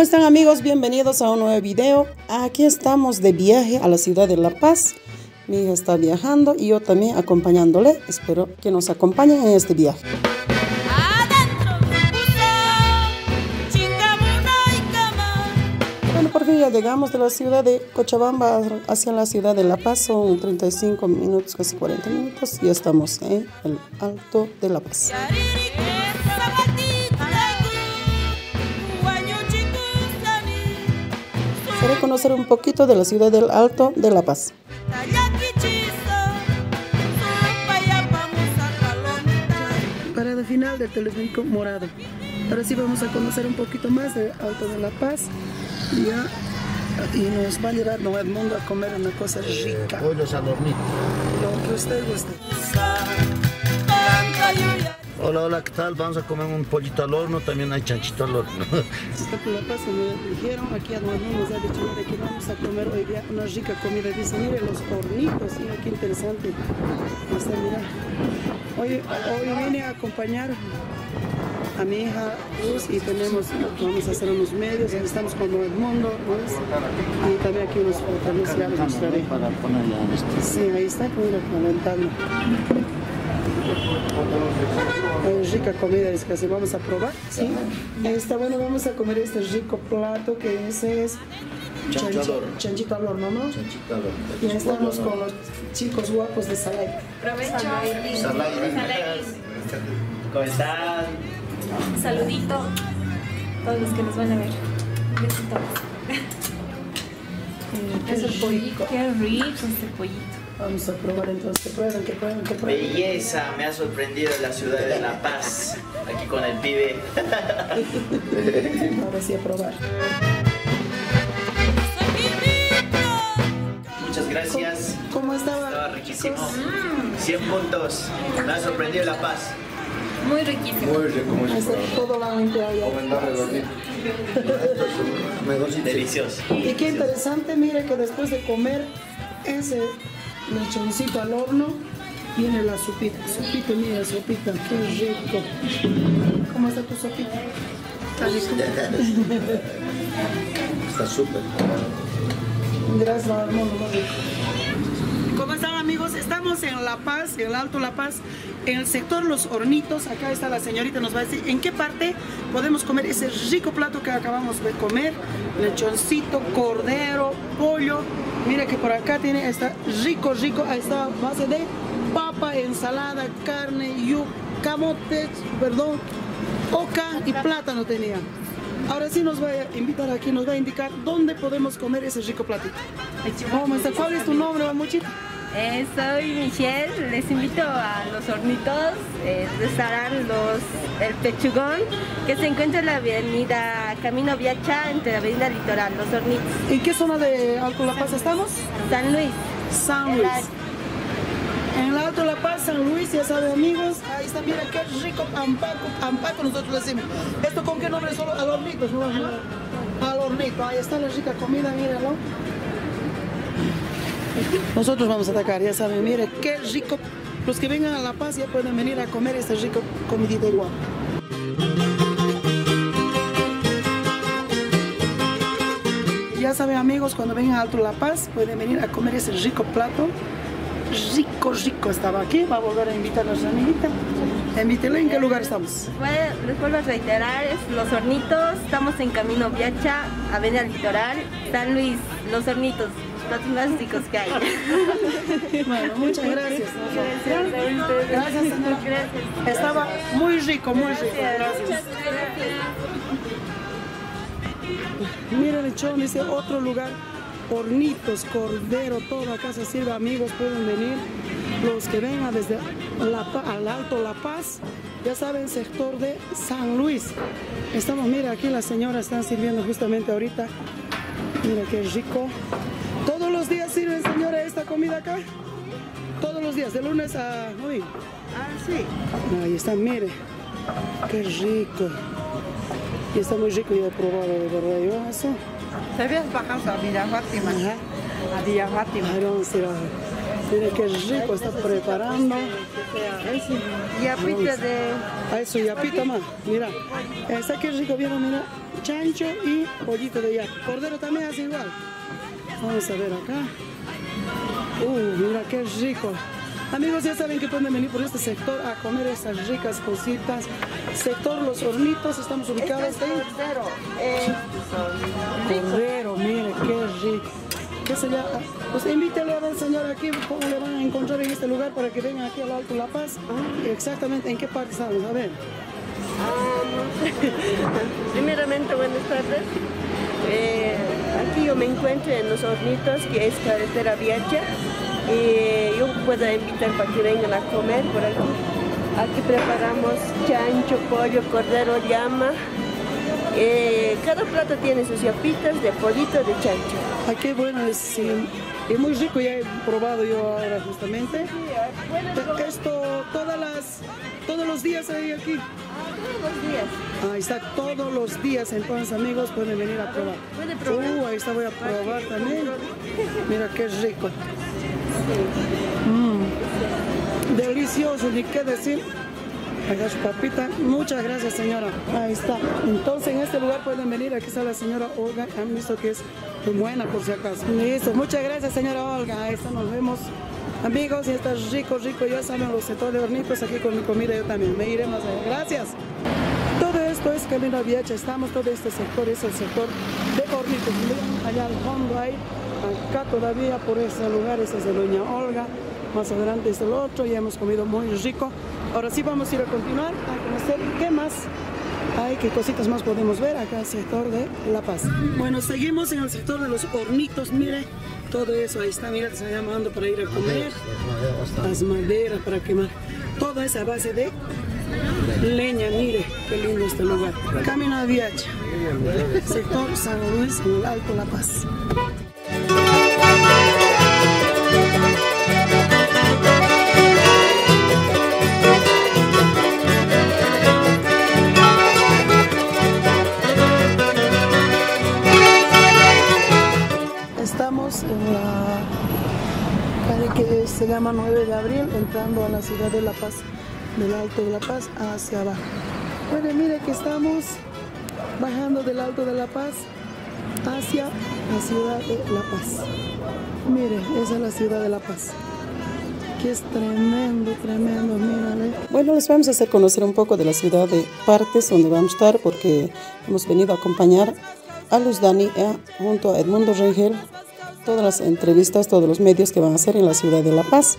¿Cómo están amigos? Bienvenidos a un nuevo video. Aquí estamos de viaje a la ciudad de La Paz. Mi hija está viajando y yo también acompañándole. Espero que nos acompañen en este viaje. Bueno, por fin ya llegamos de la ciudad de Cochabamba hacia la ciudad de La Paz. Son 35 minutos, casi 40 minutos. Ya estamos en el Alto de La Paz. Para conocer un poquito de la ciudad del Alto de La Paz. Parada final del teleférico morado. Ahora sí vamos a conocer un poquito más del Alto de La Paz. Ya, y nos va a llevar Nuevo Mundo a comer una cosa rica. Eh, pollos al hornito. Lo que usted guste. Hola, hola, ¿qué tal? Vamos a comer un pollito al horno, también hay chanchito al horno. La Paz, me dijeron aquí a Mundo, nos ha dicho mire, que vamos a comer hoy día una rica comida. Dice, mire los hornitos, mira qué interesante. Está, mira. Hoy, hoy vine a acompañar a mi hija Luz y tenemos, vamos a hacer unos medios, estamos con Nuevo Mundo, Luz, y también aquí unos fotos, ya les mostraré. Este. Sí, ahí está, mira, calentando. Hay rica comida, es que así vamos a probar, ¿sí? Está bueno, vamos a comer este rico plato que ese es chanchito al horno, ¿no? Chanchito al horno. Ya estamos con los chicos guapos de Salay. Salai. ¿Cómo están? Saludito a todos los que nos van a ver. Besitos. Qué rico. Qué rico este pollito. Vamos a probar entonces, que prueben, que prueben, que prueben. Belleza, me ha sorprendido la ciudad de La Paz. Aquí con el pibe. Ahora sí a probar. Muchas gracias. ¿Cómo estaba? Estaba riquísimo. 100 puntos. Me ha sorprendido La Paz. Muy riquísimo. Muy rico, muy está todo hornito. Negocito. Delicioso. Y qué interesante, mire que después de comer ese lechoncito al horno, viene la sopita. Sopita, mira, sopita, qué rico. ¿Cómo está tu sopita? Está rico. Está súper. Gracias, hermano. ¿Cómo están amigos? Estamos en La Paz, en el Alto La Paz, en el sector Los Hornitos. Acá está la señorita, nos va a decir en qué parte podemos comer ese rico plato que acabamos de comer. Lechoncito, cordero, pollo. Mira que por acá tiene, está rico, rico. Está base de papa, ensalada, carne, yu, camote, perdón, oca y plátano tenía. Ahora sí nos va a invitar aquí, nos va a indicar dónde podemos comer ese rico platito. ¿Cómo está? ¿Cuál es tu nombre? Eh, soy Michelle, les invito a los hornitos, eh, estarán los, el pechugón que se encuentra en la avenida Camino Viacha entre la avenida Litoral, los hornitos, ¿En qué zona de Alto La Paz estamos? San Luis. San En Luis. la- En el Alto La Paz, San Luis, ya saben amigos, ahí está, mira qué rico ampaco, ampaco nosotros le decimos. ¿Esto con qué nombre? Solo al hornito, ¿no? Al hornito, ahí está la rica comida, míralo. Nosotros vamos a atacar, ya saben, mire qué rico. Los que vengan a La Paz ya pueden venir a comer este rico comidita igual. Ya saben amigos, cuando vengan a Alto La Paz pueden venir a comer ese rico plato. Rico, rico estaba aquí. Va a volver a invitar a nuestra amiguita. Invítela, ¿en qué lugar estamos? Bueno, les vuelvo a reiterar, es Los Hornitos, estamos en Camino Viacha, Avenida Litoral, San Luis, Los Hornitos, los ricos que hay. Bueno, muchas gracias. Gracias, señora. Gracias. Estaba muy rico, muy rico. Gracias. Miren el chon, dice otro lugar. Hornitos, cordero, todo acá se sirve, amigos, pueden venir. Los que vengan desde la, al Alto La Paz, ya saben, sector de San Luis. Estamos, mira, aquí las señoras están sirviendo justamente ahorita. Mira qué rico. Sirven, señora, esta comida acá. Todos los días, de lunes a hoy. Ah, sí. Ahí está, mire. Qué rico. Y está muy rico, ya he probado, de verdad. Yo eso. ¿Sabías bajar a Villa Fátima? Ajá. A Villa Fátima. A- Mire qué rico está preparando. Yapita de... A eso, yapita más. Mira, está que rico, vieron, mira. Chancho y pollito de yapi. Cordero también hace igual. Vamos a ver acá. Uh, mira qué rico. Amigos, ya saben que pueden venir por este sector a comer estas ricas cositas. Sector Los Hornitos, estamos ubicados en Cordero, mire qué rico. Pues invítele a ver, señor, aquí cómo le van a encontrar en este lugar para que vengan aquí al Alto La Paz. Exactamente, ¿en qué parte estamos? A ver. Primeramente, buenas tardes. Eh, aquí yo me encuentro en Los Hornitos, que es carretera Viacha. Y yo puedo invitar para que vengan a comer por aquí. Aquí preparamos chancho, pollo, cordero, llama. Eh, cada plato tiene sus yapitas de pollito de chancho. Ay, qué bueno, es, sí, es muy rico, ya he probado yo ahora justamente. Te- Esto, todas las, todos los días hay aquí. Todos los días. Ahí está, todos los días, entonces amigos pueden venir a probar. Puede probar. Uh, ahí está, voy a probar también. Mira qué rico. Mm. Delicioso, ni qué decir. Acá su papita. Muchas gracias, señora. Ahí está. Entonces, en este lugar pueden venir. Aquí está la señora Olga. Han visto que es muy buena, por si acaso. Listo. Muchas gracias, señora Olga. Ahí está, nos vemos. Amigos, y está rico, rico. Ya saben los sectores de hornitos aquí con mi comida. Yo también. Me iré más allá. Gracias. Todo esto es Camino Viacha, estamos, todo este sector es el sector de Hornitos. Allá al fondo hay, acá todavía por ese lugar, ese es de Doña Olga, más adelante es el otro, ya hemos comido muy rico. Ahora sí vamos a ir a continuar a conocer qué más hay, qué cositas más podemos ver acá en el sector de La Paz. Bueno, seguimos en el sector de los hornitos, mire, todo eso ahí está, mira, te está llamando para ir a comer, las maderas para quemar, toda esa base de Leña, mire, qué lindo este lugar. Camino a Viacha, sector San Luis, Alto La Paz. Se llama 9 de abril, entrando a la ciudad de La Paz, del Alto de La Paz hacia abajo. Bueno, mire que estamos bajando del Alto de La Paz hacia la ciudad de La Paz. Mire, esa es la ciudad de La Paz. Que es tremendo, tremendo, mírale. Bueno, les vamos a hacer conocer un poco de la ciudad de Partes, donde vamos a estar, porque hemos venido a acompañar a Luz Dani eh, junto a Edmundo Rengel, todas las entrevistas, todos los medios que van a hacer en la ciudad de La Paz.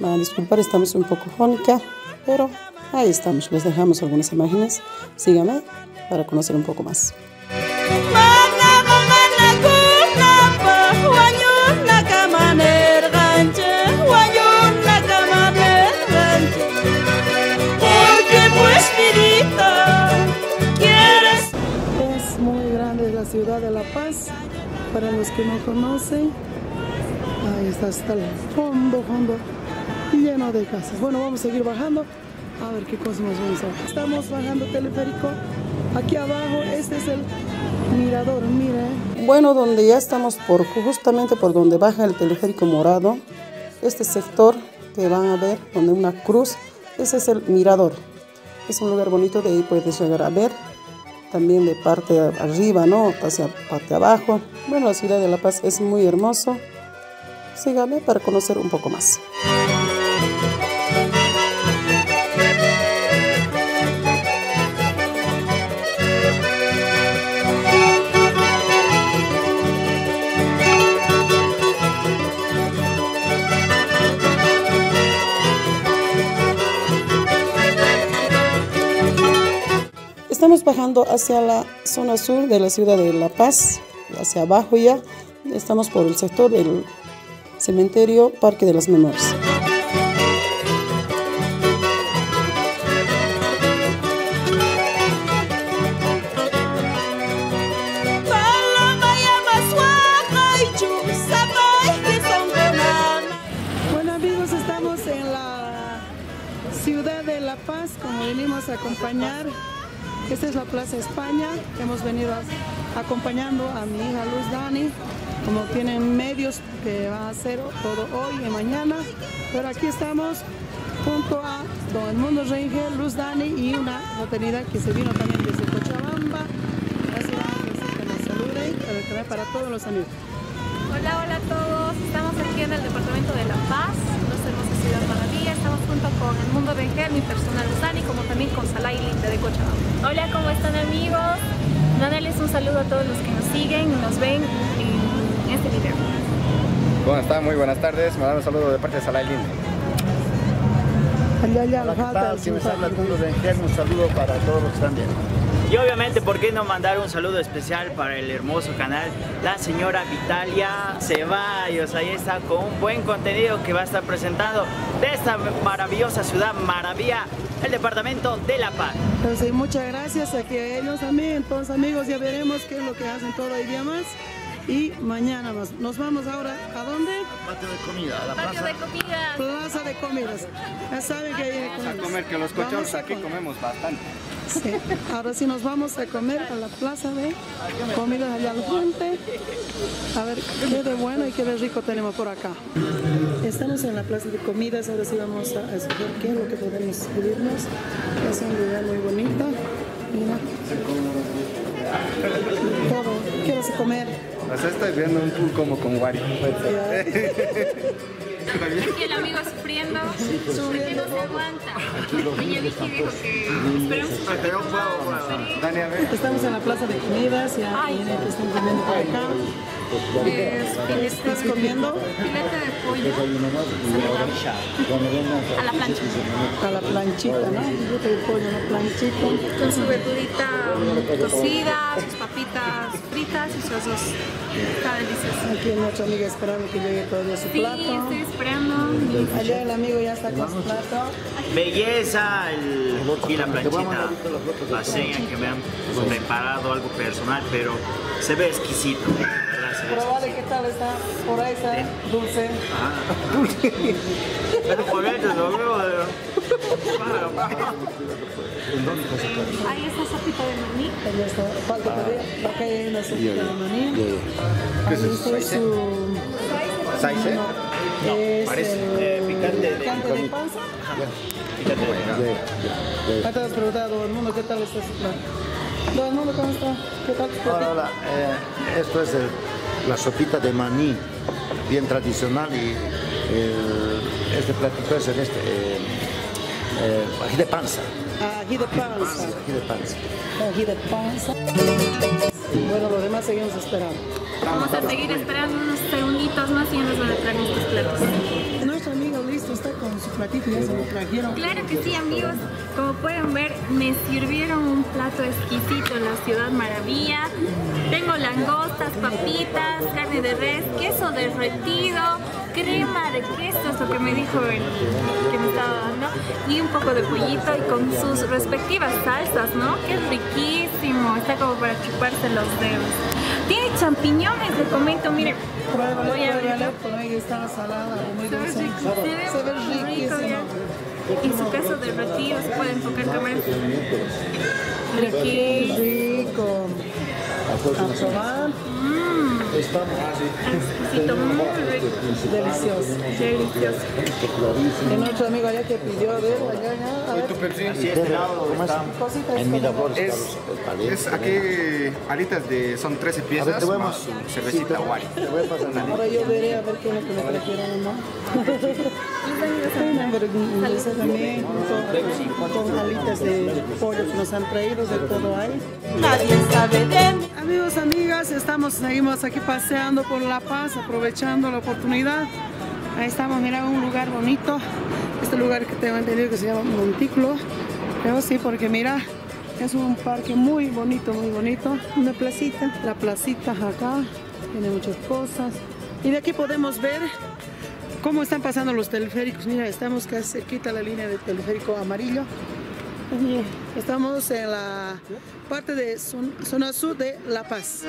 Van a disculpar, estamos un poco jónica, pero ahí estamos. Les dejamos algunas imágenes. Síganme para conocer un poco más. Que no conocen, ahí está hasta el fondo, fondo, lleno de casas. Bueno, vamos a seguir bajando a ver qué cosas más vamos a. Estamos bajando teleférico. Aquí abajo, este es el mirador, mire. Bueno, donde ya estamos por justamente por donde baja el teleférico morado, este sector que van a ver, donde una cruz, ese es el mirador. Es un lugar bonito, de ahí puedes llegar a ver. También de parte arriba, ¿no? Hacia parte abajo. Bueno, la ciudad de La Paz es muy hermoso. Sígame para conocer un poco más. Bajando hacia la zona sur de la ciudad de La Paz, hacia abajo ya. Estamos por el sector del cementerio Parque de las Memorias. Bueno amigos, estamos en la ciudad de La Paz, como venimos a acompañar. Esta es la Plaza España, hemos venido acompañando a mi hija Luz Dani, como tienen medios que van a hacer todo hoy y mañana. Pero aquí estamos junto a con el mundo Rangel, Luz Dani y una fraternidad que se vino también desde Cochabamba. Gracias que nos saluden para, todos los amigos. Hola, hola a todos. Estamos aquí en el departamento de La Paz, nos hermosa ciudad maravilla. Estamos junto con el mundo Rangel, mi personal de Cochabamba. Hola, ¿cómo están amigos? Dándoles un saludo a todos los que nos siguen nos ven en este video. ¿Cómo están? Muy buenas tardes. Me dan un saludo de parte de Salai allá, Hola, ¿qué tal? Si me habla Mundo de un saludo para todos los que están viendo. Y obviamente, ¿por qué no mandar un saludo especial para el hermoso canal? La señora Vitalia Ceballos, ahí está con un buen contenido que va a estar presentando de esta maravillosa ciudad, maravilla, el departamento de La Paz. Entonces, muchas gracias a que ellos también, entonces amigos, ya veremos qué es lo que hacen todo el día más. Y mañana más. Nos vamos ahora, ¿a dónde? Patio de comida, a la Patio plaza. de comida. Plaza de comidas. Ya saben que hay Vamos a comer, que los a aquí comemos bastante. Sí. Ahora sí nos vamos a comer a la plaza de comidas allá al frente. A ver qué de bueno y qué de rico tenemos por acá. Estamos en la plaza de comidas, ahora sí vamos a escoger qué es lo que podemos pedirnos. Es un lugar muy bonito. Mira. Todo. ¿Qué vas a comer? Pues estoy viendo un tour como con Wari. Aquí el amigo sufriendo, sufre que no se aguanta. Doña Vicky dijo que esperemos Dani, a ver. Estamos en la plaza de comidas, ya viene que están comiendo por acá. ¿Qué estás comiendo? filete de pollo a la plancha A la planchita, ¿no? Filete de pollo, la planchita. con su verdurita cocida, sus papitas fritas y su arroz. Está delicioso. Aquí nuestra amiga esperando que llegue todavía su Sí, plato. estoy esperando. Allá el amigo ya está con su plato. Belleza el, y la planchita. La seña que me han preparado algo personal, pero se ve exquisito. Probale qué tal está. Por ahí está dulce. Pero por dentro lo veo de- Ahí está sopita de maní. Allá está. Falta pedir. Acá hay una sopita de maní. Ahí está su... ¿Saice? No, es parece, el eh, picante de- picante de panza. Ahí te has preguntado a todo el mundo qué tal está su plato. Todo el mundo, ¿cómo está? ¿Qué tal Hola, hola. Eh, esto es el- la sopita de maní, bien tradicional y el- este platito es el este, eh, eh, ají de panza. Ají de panza. Ají de panza. Ají de panza. Bueno, lo demás seguimos esperando. Vamos a seguir esperando unos segunditos más y ya nos van a traer nuestros platos. Se lo trajeron. Claro que sí, amigos. Como pueden ver, me sirvieron un plato exquisito en la Ciudad Maravilla. Tengo langostas, papitas, carne de res, queso derretido, crema de queso, es que me dijo el que me estaba dando, y un poco de pollito y con sus respectivas salsas, ¿no? Es riquísimo, está como para chuparse los dedos. Tiene champiñones, les comento, miren. Pruébale, Voy a está salada, muy Se ve dulce. se riquísimo. Y su queso derretido, se puede enfocar cámara. Riquísimo. Rico. A probar. Delicioso. Delicioso. Y amigo allá que pidió, a ver, allá, a ver. Este lado está. En. Es, es aquí alitas de, son 13 A ver, piezas más más. Ahora yo veré a ver qué es lo que me con, con alitas de pollo que nos han traído, de todo hay. Nadie sabe de. Amigos, amigas, estamos, seguimos aquí paseando por La Paz, aprovechando la oportunidad. Ahí estamos, mira, un lugar bonito. Este lugar que tengo entendido que se llama Montículo. Pero sí, porque mira, es un parque muy bonito, muy bonito. Una placita, la placita acá, tiene muchas cosas. Y de aquí podemos ver cómo están pasando los teleféricos. Mira, estamos casi cerquita la línea del teleférico amarillo. Estamos en la parte de zon- zona sur de La Paz.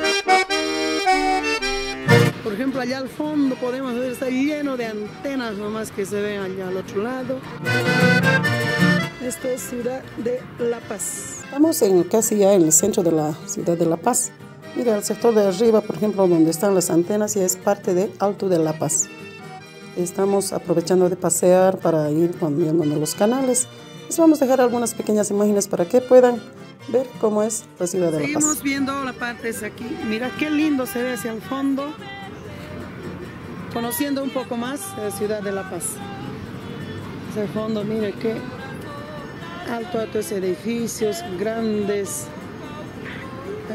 Por ejemplo, allá al fondo podemos ver, está lleno de antenas nomás que se ven allá al otro lado. Esto es Ciudad de La Paz. Estamos en, casi ya en el centro de la ciudad de La Paz. Mira, el sector de arriba, por ejemplo, donde están las antenas, ya es parte de Alto de La Paz. Estamos aprovechando de pasear para ir viendo los canales. Les vamos a dejar algunas pequeñas imágenes para que puedan ver cómo es la ciudad de La Paz. Seguimos viendo la parte de aquí. Mira qué lindo se ve hacia el fondo. Conociendo un poco más la ciudad de La Paz. Hacia el fondo, mire qué alto, altos edificios, grandes.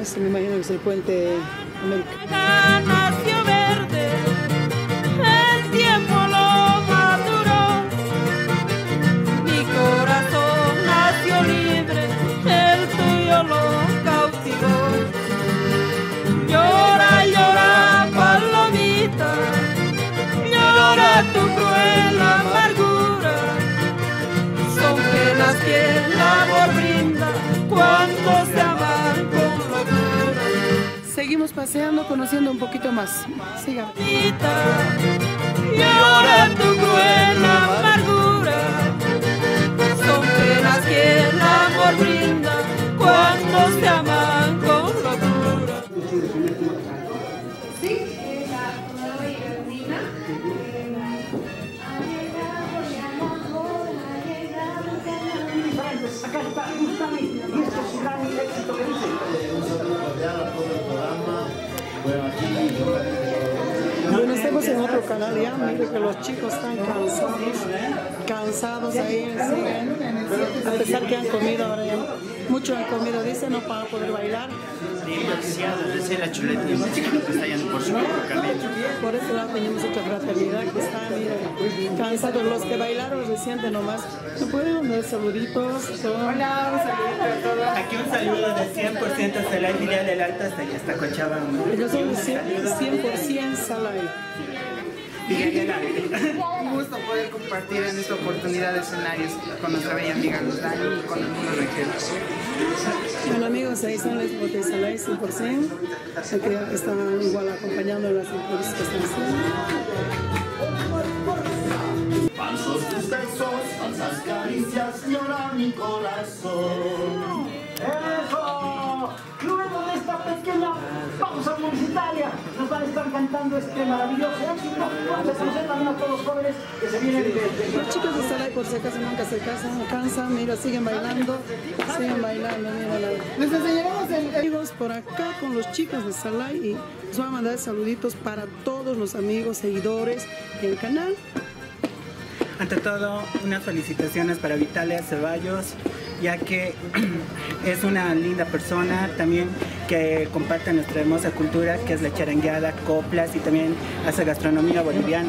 Este me imagino que es el puente América. Paseando, conociendo un poquito más. Siga. Llora tu cruel amargura. Son penas que el amor brinda cuando se aman otro canal mire que los chicos están cansados, cansados ahí, siguen, a pesar que han comido ahora ya, mucho han comido, dice, no para poder bailar, Demasiado, decía la chuleta y está yendo por su propio camino. por eso lado tenemos otra fraternidad que está, mire, cansados, los que bailaron reciente nomás, ¿no pueden dar saluditos? Hola, un saludito a todos. Aquí un saludo de 100% hasta la filial del Alto hasta, hasta Cochabamba. Ellos son Y un 100%, saludo 100 Salay. Un gusto poder compartir en esta oportunidad de escenarios con nuestra bella amiga Luz Dani y con el mundo Rangel. Bueno amigos, ahí están los botes Salay 100%, que están igual acompañando las entrevistas que están haciendo. Falsos tus besos, falsas caricias, llora mi corazón. Pausa publicitaria, nos van a estar cantando este maravilloso éxito. Vamos a conocer también a todos los jóvenes que se vienen de... Los chicos de Salay por si acaso nunca se casan, no cansan, mira, siguen bailando, siguen bailando, mira. la- Les enseñaremos el- amigos por acá con los chicos de Salay y les voy a mandar saluditos para todos los amigos, seguidores del canal. Ante todo, unas felicitaciones para Vitalia Ceballos, ya que es una linda persona también que comparte nuestra hermosa cultura, que es la charangueada, coplas y también hace gastronomía boliviana.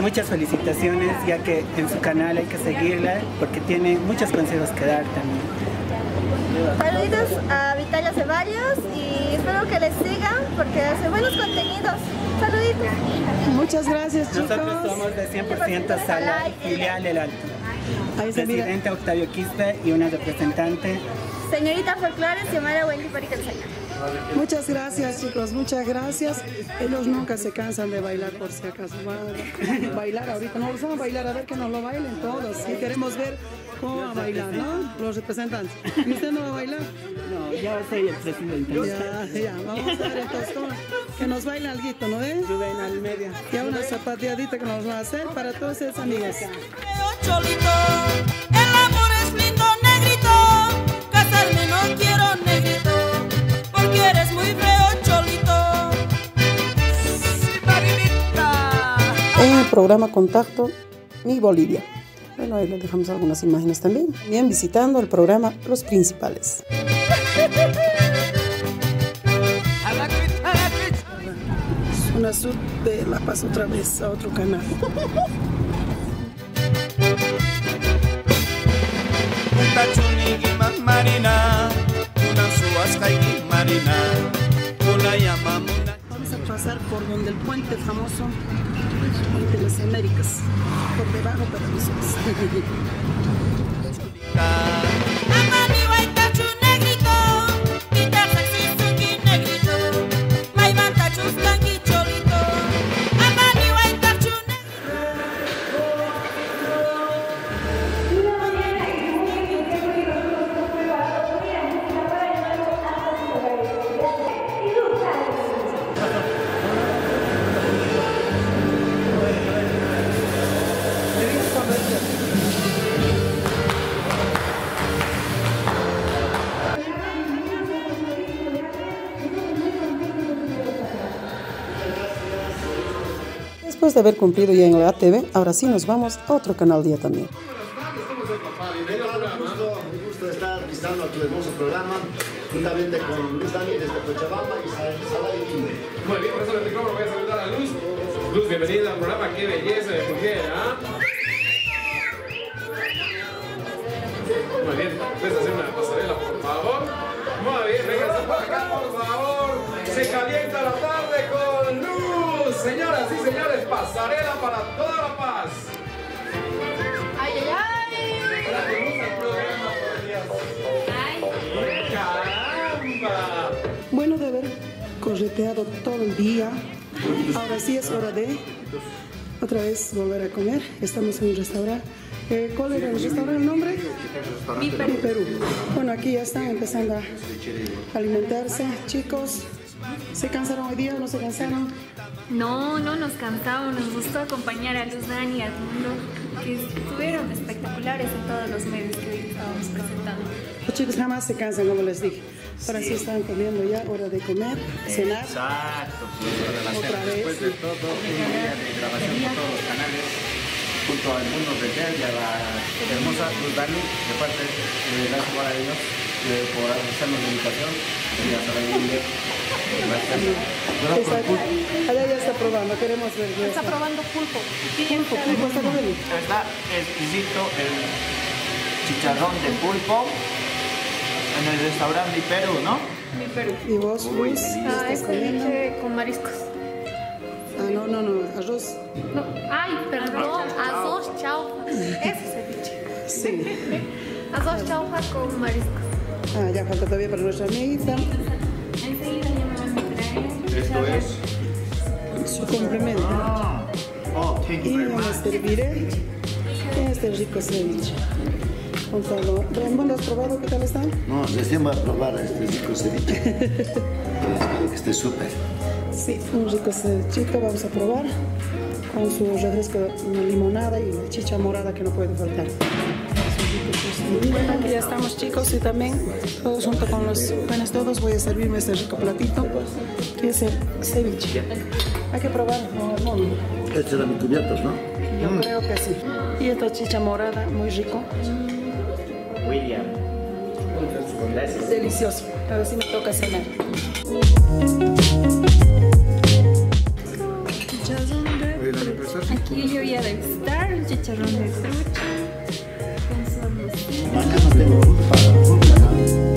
Muchas felicitaciones, ya que en su canal hay que seguirla porque tiene muchos consejos que dar también. Saluditos a Vitalia Ceballos y espero que les sigan porque hace buenos contenidos. Saluditos. Muchas gracias chicos. Nosotros somos de 100% Sala, filial del Alto. Presidente Octavio Quispe y una representante Señorita Folclore, Xiomara Wendy Paricanseña. Muchas gracias chicos, muchas gracias. Ellos nunca se cansan de bailar por si acaso. Bailar ahorita, no los van a bailar, a ver que nos lo bailen todos. Y queremos ver cómo va a bailar, ¿no? Los representantes. ¿Y usted no va a bailar? No, ya soy el presidente. Ya, ya, vamos a ver entonces cómo- que nos baile algo, ¿no ves? Rubén al medio. Ya una zapateadita que nos va a hacer para todos esos amigos. Cholito, el amor es lindo, En el programa Contacto Mi Bolivia. Bueno, ahí les dejamos algunas imágenes también. Bien, visitando el programa Los Principales. Zona Sur de La Paz otra vez a otro canal. Vamos a pasar por donde el puente famoso, de las Américas, por debajo para nosotros. de haber cumplido ya en la ATV, ahora sí nos vamos a otro canal día también. Un gusto estar visitando a tu hermoso programa, juntamente con Luis Dani desde Cochabamba y Sala y Quimbe. Muy bien, por eso voy a saludar a Luz. Luz, bienvenida al programa, qué belleza de mujer, ¿ah? Muy bien, puedes hacer una pasarela, por favor. Muy bien, venga por acá, por favor. Se calienta la tarde señores, pasarela para toda la paz. ¡Ay, ay, ay! La que gusta el programa, por Dios. ¡Caramba! Bueno de haber correteado todo el día. Ahora sí es hora de otra vez volver a comer. Estamos en un restaurante. Eh, ¿Cuál era el restaurante? ¿El nombre? Mi Perú. Mi Perú. Bueno, aquí ya están empezando a alimentarse. Chicos, ¿se cansaron hoy día o no se cansaron? No, no nos cansamos, nos gustó acompañar a Luz Dani y a Mundo, que estuvieron espectaculares en todos los medios que hoy estábamos presentando. Los chicos jamás se cansan, como les dije. Ahora sí están comiendo ya, hora de comer, cenar. Exacto. Otra vez. Después de todo un día de grabación por todos los canales, junto al mundo Betel y a la hermosa Luz Dani, de parte de Gracias para ellos eh, por hacernos la invitación y a Sara Guille. Gracias. Allá ya está probando, queremos ver. Está probando pulpo. Pulpo, pulpo, está comiendo. Está exquisito el chicharrón de pulpo en el restaurante Mi Perú, ¿no? Mi Perú. ¿Y vos, Luis? Ah, estás es comiendo? ceviche con mariscos. Ah, no, no, no, arroz. No, ay, perdón, arroz chaufa. Ese ceviche. Sí. Arroz chaufa con mariscos. Ah, ya falta todavía para nuestra amiguita. Enseguida ya me van a traer. Esto es. Su complemento. Oh, Y vamos a servir este rico ceviche. Todo. Raymond, ¿has probado? ¿Qué tal está? No, recién voy a probar este rico ceviche. Que esté súper. Sí, un rico cevichito, vamos a probar. Con su refresco de limonada y la chicha morada que no puede faltar. Bueno, aquí ya estamos chicos y también todos junto con los buenos todos voy a servirme este rico platito que es el ceviche. Hay que probar, don Armando. Este era mi cubierto, ¿no? Yo creo que sí. Y esta chicha morada, muy rico. William. Gracias. Delicioso. A ver si me toca cenar. Chicharrón de... Aquí yo voy a degustar el chicharrón de trucha con su.